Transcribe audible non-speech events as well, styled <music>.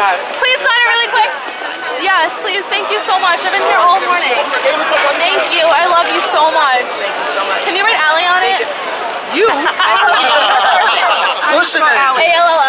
Please sign it really quick? Yes, please. Thank you so much. I've been here all morning. Thank you. I love you so much. Thank you so much. Can you write Allie on it? You? <laughs> I love you. <laughs>